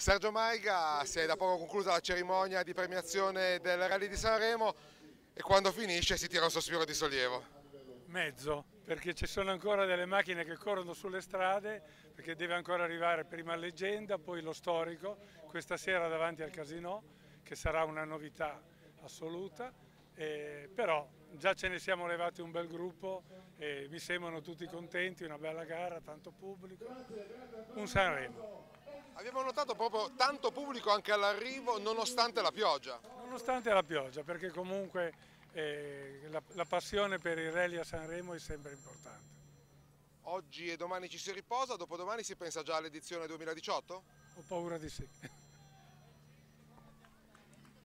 Sergio Maiga, si è da poco conclusa la cerimonia di premiazione del Rally di Sanremo e quando finisce si tira un sospiro di sollievo. Mezzo, perché ci sono ancora delle macchine che corrono sulle strade, perché deve ancora arrivare prima leggenda, poi lo storico, questa sera davanti al casino, che sarà una novità assoluta, eh, però già ce ne siamo levati un bel gruppo e mi sembrano tutti contenti, una bella gara, tanto pubblico, un Sanremo. Abbiamo notato proprio tanto pubblico anche all'arrivo nonostante la pioggia. Nonostante la pioggia, perché comunque eh, la, la, passione per i rally a Sanremo è sempre importante. Oggi e domani ci si riposa, dopodomani si pensa già all'edizione 2018? Ho paura di sì.